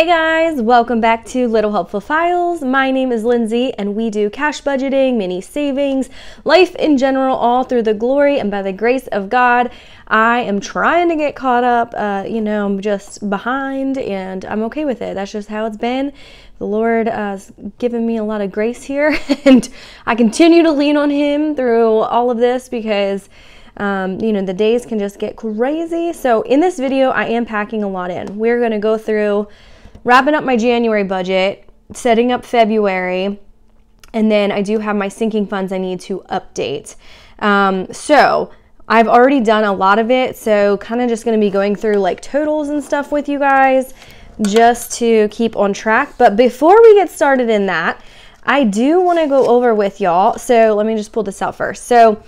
Hey guys, welcome back to Little Helpful Files. My name is Lindsay and we do cash budgeting, mini savings, life in general, all through the glory and by the grace of God. I am trying to get caught up. Uh, you know, I'm just behind and I'm okay with it. That's just how it's been. The Lord uh, has given me a lot of grace here and I continue to lean on Him through all of this because um, you know, the days can just get crazy. So in this video, I am packing a lot in. We're going to go through wrapping up my January budget, setting up February, and then I do have my sinking funds I need to update. Um, so I've already done a lot of it, so kind of just going to be going through like totals and stuff with you guys just to keep on track. But before we get started in that, I do want to go over with y'all. So let me just pull this out first. So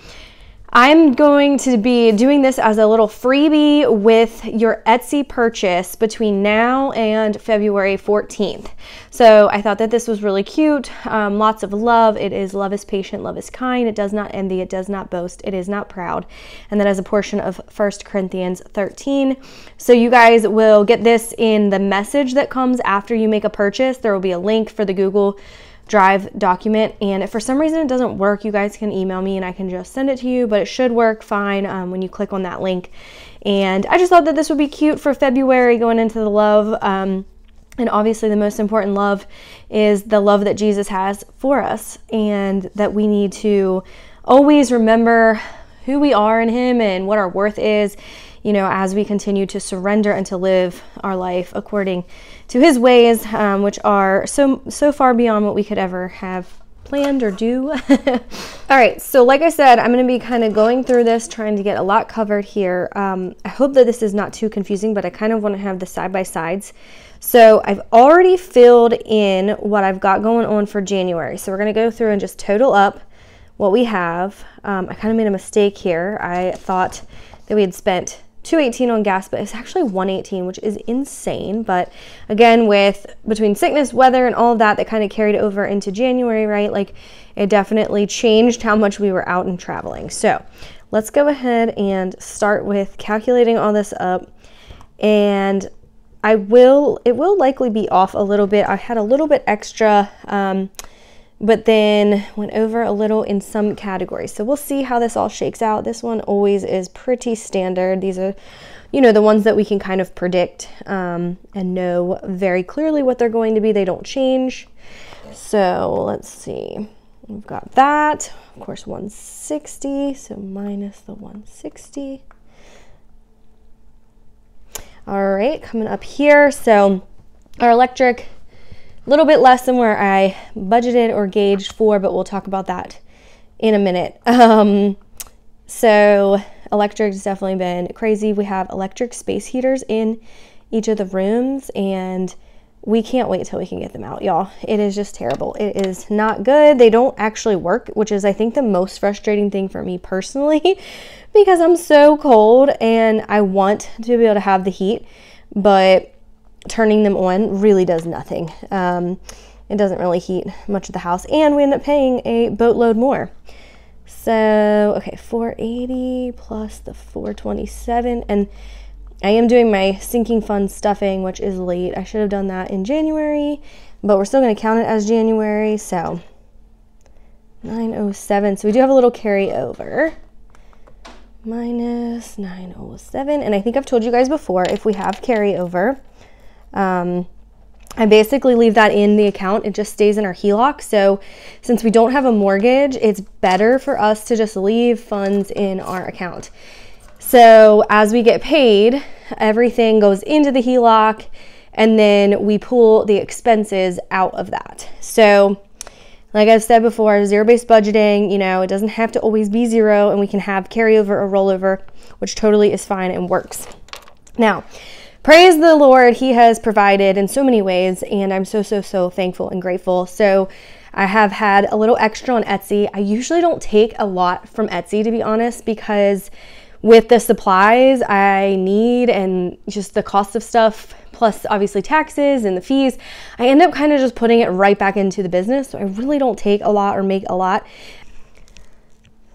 I'm going to be doing this as a little freebie with your Etsy purchase between now and February 14th. So I thought that this was really cute. Um, lots of love. It is love is patient, love is kind. It does not envy, it does not boast, it is not proud. And that is a portion of 1 Corinthians 13. So you guys will get this in the message that comes after you make a purchase. There will be a link for the Google Drive document. And if for some reason it doesn't work, you guys can email me and I can just send it to you, but it should work fine um, when you click on that link. And I just thought that this would be cute for February going into the love. Um, and obviously, the most important love is the love that Jesus has for us, and that we need to always remember who we are in Him and what our worth is, you know, as we continue to surrender and to live our life according to his ways, um, which are so so far beyond what we could ever have planned or do. All right, so like I said, I'm going to be kind of going through this, trying to get a lot covered here. Um, I hope that this is not too confusing, but I kind of want to have the side by sides. So I've already filled in what I've got going on for January. So we're going to go through and just total up what we have. Um, I kind of made a mistake here. I thought that we had spent 218 on gas, but it's actually 118, which is insane. But again, with between sickness, weather, and all that, that kind of carried over into January, right? Like it definitely changed how much we were out and traveling. So let's go ahead and start with calculating all this up. And I will, it will likely be off a little bit. I had a little bit extra. Um, but then went over a little in some categories. So we'll see how this all shakes out. This one always is pretty standard. These are, you know, the ones that we can kind of predict um, and know very clearly what they're going to be. They don't change. So let's see. We've got that. Of course, 160. So minus the 160. All right, coming up here. So our electric a little bit less than where I budgeted or gauged for, but we'll talk about that in a minute. Um, so electric has definitely been crazy. We have electric space heaters in each of the rooms and we can't wait till we can get them out, y'all. It is just terrible. It is not good. They don't actually work, which is, I think, the most frustrating thing for me personally because I'm so cold and I want to be able to have the heat, but turning them on really does nothing. Um, it doesn't really heat much of the house, and we end up paying a boatload more. So, okay, 480 plus the 427, and I am doing my sinking fund stuffing, which is late. I should have done that in January, but we're still going to count it as January, so 907. So we do have a little carryover. Minus 907, and I think I've told you guys before if we have carryover, um, I basically leave that in the account. It just stays in our HELOC. So since we don't have a mortgage, it's better for us to just leave funds in our account. So as we get paid, everything goes into the HELOC and then we pull the expenses out of that. So like I've said before, zero-based budgeting, you know, it doesn't have to always be zero and we can have carryover or rollover, which totally is fine and works. Now, praise the Lord, He has provided in so many ways, and I'm so, so, so thankful and grateful. So, I have had a little extra on Etsy. I usually don't take a lot from Etsy, to be honest, because with the supplies I need and just the cost of stuff, plus obviously taxes and the fees, I end up kind of just putting it right back into the business. So I really don't take a lot or make a lot.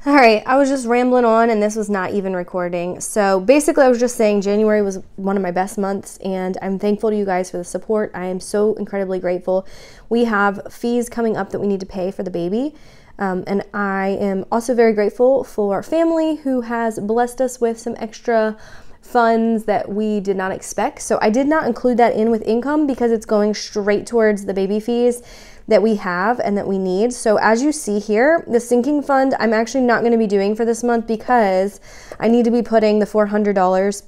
All right, I was just rambling on and this was not even recording. So basically, I was just saying January was one of my best months and I'm thankful to you guys for the support. I am so incredibly grateful. We have fees coming up that we need to pay for the baby. Um, and I am also very grateful for our family who has blessed us with some extra funds that we did not expect. So I did not include that in with income because it's going straight towards the baby fees that we have and that we need. So as you see here, the sinking fund, I'm actually not going to be doing for this month because I need to be putting the $400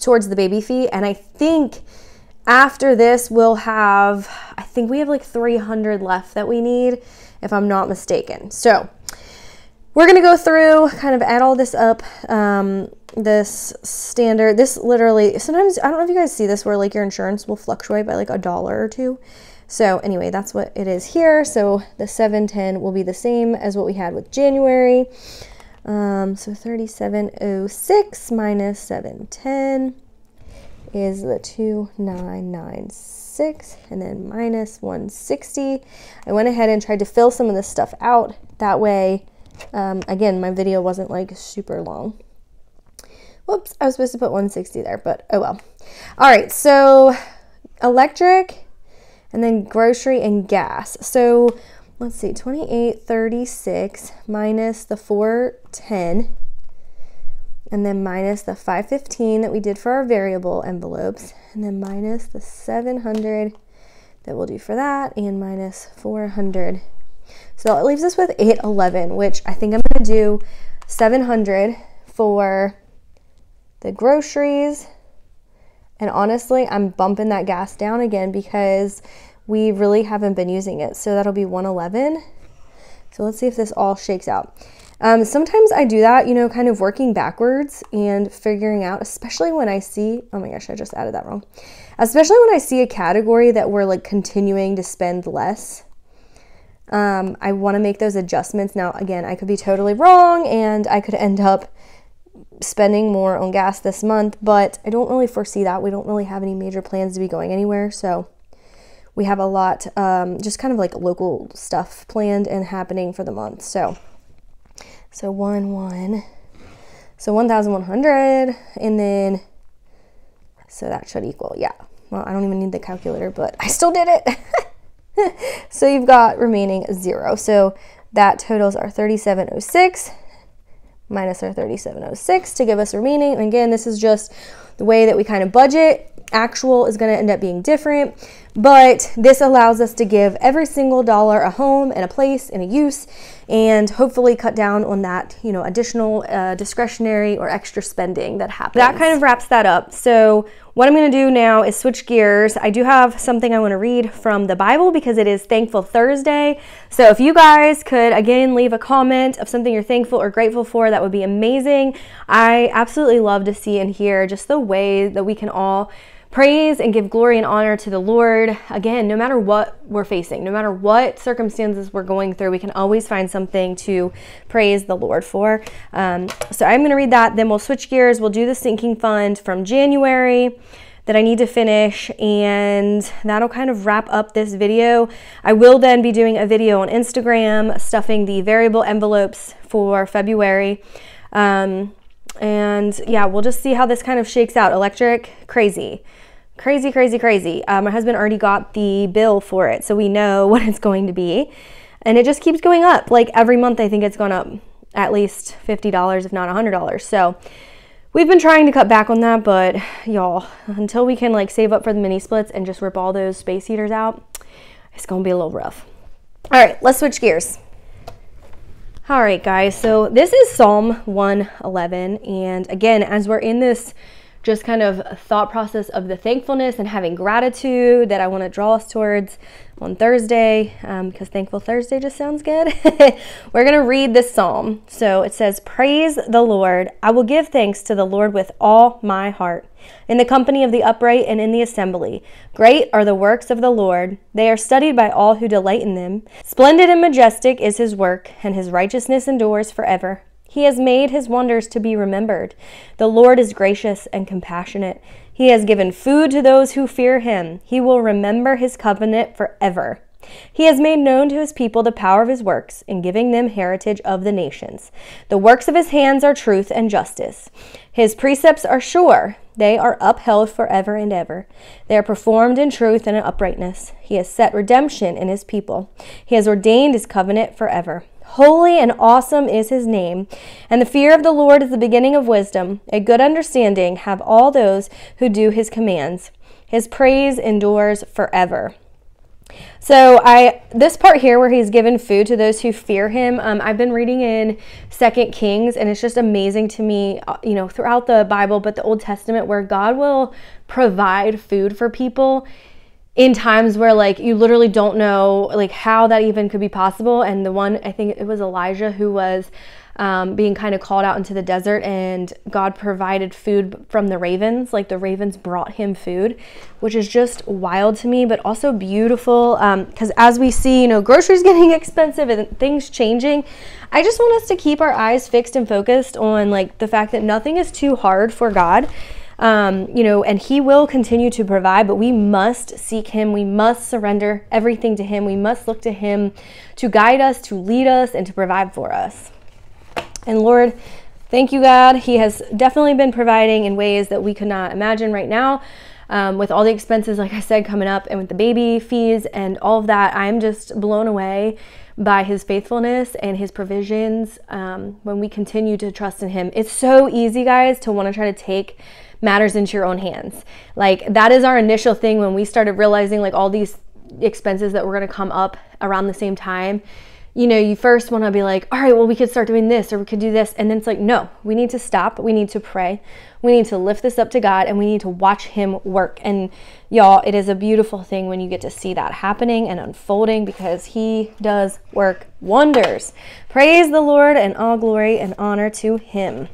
towards the baby fee. And I think after this, we'll have, I think we have like 300 left that we need, if I'm not mistaken. So we're going to go through, kind of add all this up. Um, this standard, this literally, sometimes, I don't know if you guys see this where like your insurance will fluctuate by like a dollar or two. So anyway, that's what it is here. So the 710 will be the same as what we had with January. Um, so 3706 minus 710 is the 2996 and then minus 160. I went ahead and tried to fill some of this stuff out. That way, um, again, my video wasn't like super long. Whoops, I was supposed to put 160 there, but oh well. All right, so electric and then grocery and gas. So let's see, 2836 minus the 410 and then minus the 515 that we did for our variable envelopes and then minus the 700 that we'll do for that and minus 400. So it leaves us with 811, which I think I'm to do 700 for the groceries and honestly, I'm bumping that gas down again because we really haven't been using it. So that'll be 111. So let's see if this all shakes out. Um, sometimes I do that, you know, kind of working backwards and figuring out, especially when I see, oh my gosh, I just added that wrong. Especially when I see a category that we're like continuing to spend less. Um, I want to make those adjustments. Now, again, I could be totally wrong and I could end up spending more on gas this month, but I don't really foresee that. We don't really have any major plans to be going anywhere. So we have a lot, um, just kind of like local stuff planned and happening for the month. So, so one, one, so 1,100 and then, so that should equal, yeah. Well, I don't even need the calculator, but I still did it. so you've got remaining zero. So that totals are 3706 minus our 3706 to give us remaining. And again, this is just the way that we kind of budget. Actual is going to end up being different, but this allows us to give every single dollar a home and a place and a use and hopefully cut down on that, you know, additional uh, discretionary or extra spending that happens. That kind of wraps that up. So what I'm going to do now is switch gears. I do have something I want to read from the Bible because it is Thankful Thursday. So if you guys could again leave a comment of something you're thankful or grateful for, that would be amazing. I absolutely love to see and hear just the way that we can all praise and give glory and honor to the Lord. Again, no matter what we're facing, no matter what circumstances we're going through, we can always find something to praise the Lord for. Um, so I'm going to read that, then we'll switch gears. We'll do the sinking fund from January that I need to finish, and that'll kind of wrap up this video. I will then be doing a video on Instagram stuffing the variable envelopes for February. Um, and yeah, we'll just see how this kind of shakes out. Electric, crazy. Crazy, crazy, crazy. Uh, my husband already got the bill for it, so we know what it's going to be. And it just keeps going up. Like every month, I think it's gone up at least $50, if not $100. So we've been trying to cut back on that, but y'all, until we can like save up for the mini splits and just rip all those space heaters out, it's gonna be a little rough. All right, let's switch gears. All right, guys, so this is Psalm 111. And again, as we're in this just kind of thought process of the thankfulness and having gratitude that I want to draw us towards on Thursday, um, because Thankful Thursday just sounds good. We're going to read this psalm. So it says, Praise the Lord. I will give thanks to the Lord with all my heart, in the company of the upright and in the assembly. Great are the works of the Lord. They are studied by all who delight in them. Splendid and majestic is his work, and his righteousness endures forever. He has made his wonders to be remembered. The Lord is gracious and compassionate. He has given food to those who fear him. He will remember his covenant forever. He has made known to his people the power of his works in giving them heritage of the nations. The works of his hands are truth and justice. His precepts are sure. They are upheld forever and ever. They are performed in truth and in uprightness. He has set redemption in his people. He has ordained his covenant forever. Holy and awesome is his name, and the fear of the Lord is the beginning of wisdom. A good understanding have all those who do his commands. His praise endures forever. So I this part here where he's given food to those who fear him. Um, I've been reading in Second Kings, and it's just amazing to me. Uh, you know, throughout the Bible, but the Old Testament, where God will provide food for people in times where like you literally don't know like how that even could be possible. And the one I think it was Elijah who was um, being kind of called out into the desert, and God provided food from the ravens. Like the ravens brought him food, which is just wild to me, but also beautiful. Because um, as we see, you know, groceries getting expensive and things changing, I just want us to keep our eyes fixed and focused on like the fact that nothing is too hard for God. Um, you know, and He will continue to provide, but we must seek Him. We must surrender everything to Him. We must look to Him to guide us, to lead us, and to provide for us. And Lord, thank you, God. He has definitely been providing in ways that we could not imagine right now. Um, with all the expenses, like I said, coming up, and with the baby fees and all of that, I'm just blown away by his faithfulness and his provisions um, when we continue to trust in him. It's so easy, guys, to want to try to take matters into your own hands. Like, that is our initial thing when we started realizing like all these expenses that were going to come up around the same time you know, you first want to be like, all right, well, we could start doing this or we could do this. And then it's like, no, we need to stop. We need to pray. We need to lift this up to God and we need to watch Him work. And y'all, it is a beautiful thing when you get to see that happening and unfolding because He does work wonders. Praise the Lord and all glory and honor to Him.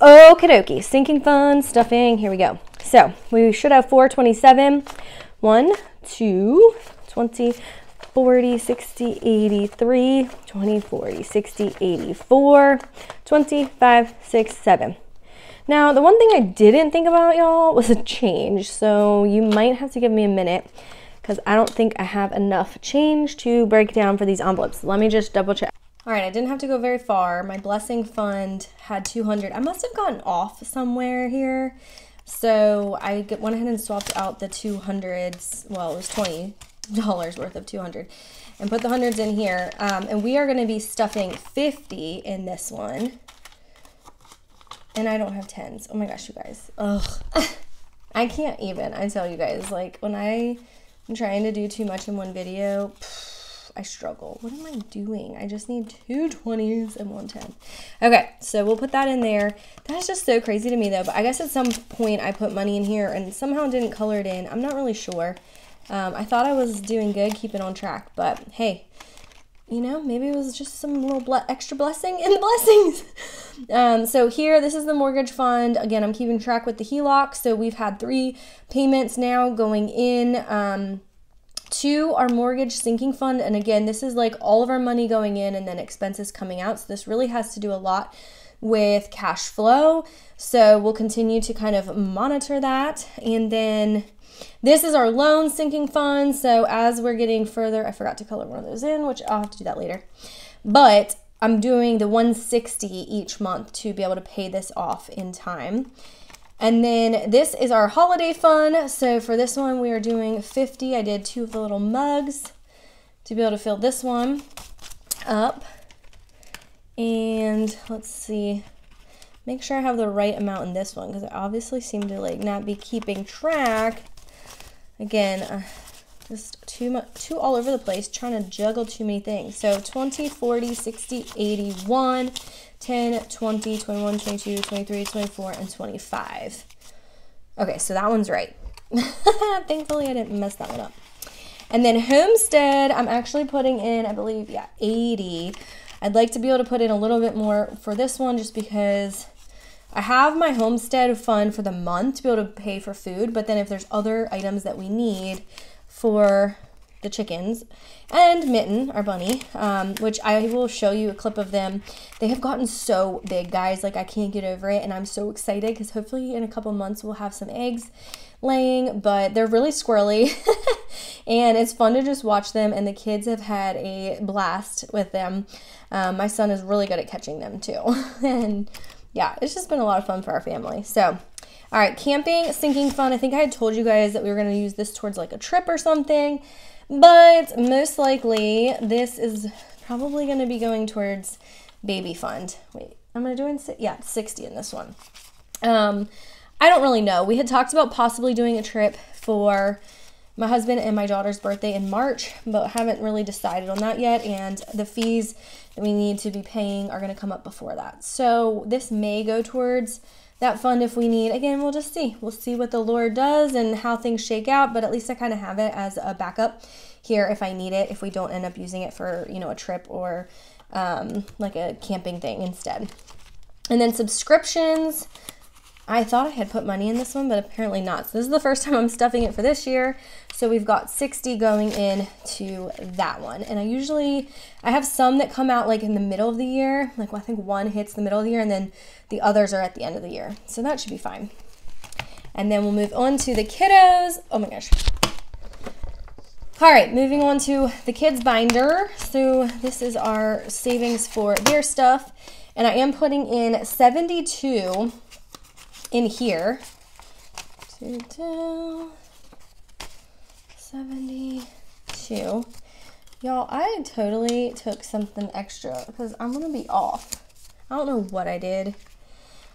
Okie dokie, sinking fun stuffing. Here we go. So we should have 427. 1, 2, 20. 40, 60, 83, 20, 40, 60, 84, 25, 6, 7. Now, the one thing I didn't think about, y'all, was a change. So you might have to give me a minute because I don't think I have enough change to break down for these envelopes. Let me just double check. All right, I didn't have to go very far. My blessing fund had 200. I must have gotten off somewhere here. So I went ahead and swapped out the 200s. Well, it was 20 dollars worth of 200 and put the hundreds in here. Um, and we are going to be stuffing 50 in this one. And I don't have tens. Oh my gosh you guys. Ugh. I can't even I tell you guys like when I am trying to do too much in one video pff, I struggle. What am I doing? I just need two 20s and one 10 okay so we'll put that in there. That's just so crazy to me though but I guess at some point I put money in here and somehow didn't color it in. I'm not really sure um, I thought I was doing good, keeping on track, but hey, you know, maybe it was just some little ble- extra blessing in the blessings. um, so here, this is the mortgage fund. Again, I'm keeping track with the HELOC. So we've had three payments now going in um, to our mortgage sinking fund. And again, this is like all of our money going in and then expenses coming out. So this really has to do a lot with cash flow. So we'll continue to kind of monitor that. And then this is our loan sinking fund. So as we're getting further, I forgot to color one of those in, which I'll have to do that later. But I'm doing the 160 each month to be able to pay this off in time. And then this is our holiday fund. So for this one, we are doing 50. I did two of the little mugs to be able to fill this one up. And let's see, make sure I have the right amount in this one because I obviously seem to like not be keeping track Again, uh, just too much, too all over the place, trying to juggle too many things. So 20, 40, 60, 81, 10, 20, 21, 22, 23, 24, and 25. Okay, so that one's right. Thankfully, I didn't mess that one up. And then homestead, I'm actually putting in, I believe, yeah, 80. I'd like to be able to put in a little bit more for this one just because I have my homestead fund for the month to be able to pay for food, but then if there's other items that we need for the chickens and Mitten, our bunny, um, which I will show you a clip of them. They have gotten so big, guys. Like, I can't get over it, and I'm so excited because hopefully in a couple months we'll have some eggs laying, but they're really squirrely. and it's fun to just watch them. And the kids have had a blast with them. Um, my son is really good at catching them too, and yeah, it's just been a lot of fun for our family. So. All right, camping, sinking fun. I think I had told you guys that we were going to use this towards like a trip or something, but most likely this is probably going to be going towards baby fund. Wait, I'm going to do in yeah, 60 in this one. Um, I don't really know. We had talked about possibly doing a trip for my husband and my daughter's birthday in March, but haven't really decided on that yet. And the fees that we need to be paying are going to come up before that. So this may go towards that fund if we need. Again, we'll just see. We'll see what the Lord does and how things shake out, but at least I kind of have it as a backup here if I need it, if we don't end up using it for, you know, a trip or um, like a camping thing instead. And then subscriptions. I thought I had put money in this one, but apparently not. So this is the first time I'm stuffing it for this year. So we've got 60 going in to that one. And I usually, I have some that come out like in the middle of the year. Like well, I think one hits the middle of the year and then the others are at the end of the year. So that should be fine. And then we'll move on to the kiddos. Oh my gosh. All right, moving on to the kids binder. So this is our savings for their stuff. And I am putting in 72 in here. 72. Y'all, I totally took something extra because I'm going to be off. I don't know what I did.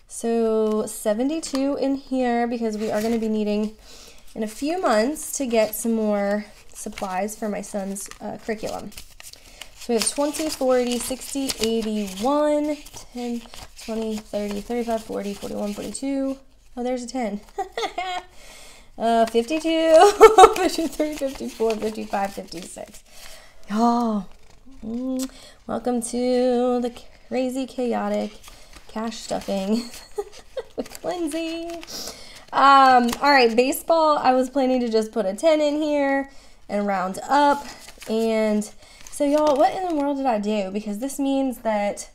So 72 in here because we are going to be needing in a few months to get some more supplies for my son's uh, curriculum. So we have 20, 40, 60, 81, 10, 20, 30, 35, 40, 41, 42. Oh, there's a 10. uh, 52, 53, 54, 55, 56. Y'all, mm, welcome to the crazy, chaotic cash stuffing with Lindsay. Um, all right, baseball, I was planning to just put a 10 in here and round up. And so, y'all, what in the world did I do? Because this means that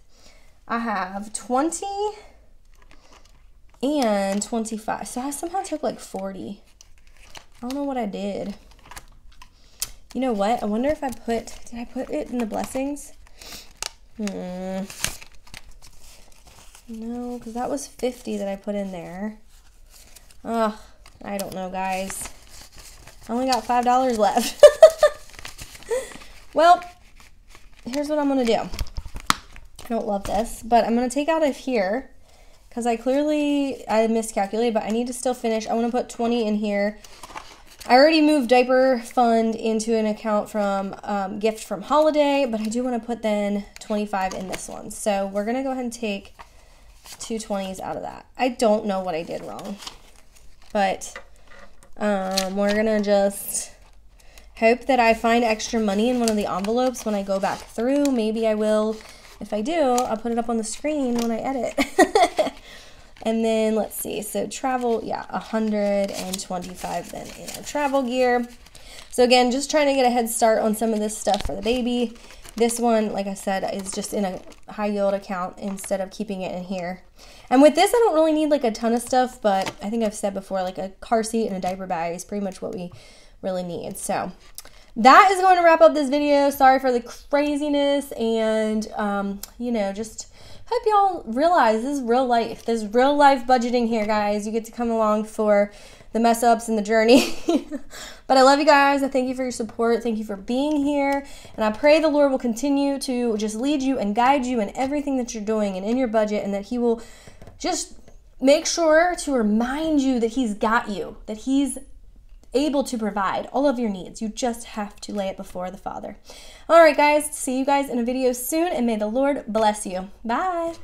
I have 20 and 25. So I somehow took like 40. I don't know what I did. You know what? I wonder if I put, did I put it in the blessings? Hmm. No, because that was 50 that I put in there. Ugh, I don't know, guys. I only got $5 left. well, here's what I'm going to do. Don't love this, but I'm going to take out of here because I clearly, I miscalculated, but I need to still finish. I want to put 20 in here. I already moved diaper fund into an account from um, gift from holiday, but I do want to put then 25 in this one. So we're going to go ahead and take two 20s out of that. I don't know what I did wrong, but um, we're gonna just hope that I find extra money in one of the envelopes when I go back through. Maybe I will. If I do, I'll put it up on the screen when I edit. and then let's see. So travel, yeah, 125 then in our travel gear. So again, just trying to get a head start on some of this stuff for the baby. This one, like I said, is just in a high yield account instead of keeping it in here. And with this, I don't really need like a ton of stuff, but I think I've said before, like a car seat and a diaper bag is pretty much what we really need. So that is going to wrap up this video. Sorry for the craziness and, um, you know, just hope y'all realize this is real life. There's real life budgeting here, guys. You get to come along for the mess ups and the journey. but I love you guys. I thank you for your support. Thank you for being here. And I pray the Lord will continue to just lead you and guide you in everything that you're doing and in your budget, and that He will just make sure to remind you that He's got you, that He's able to provide all of your needs. You just have to lay it before the Father. All right, guys, see you guys in a video soon, and may the Lord bless you. Bye.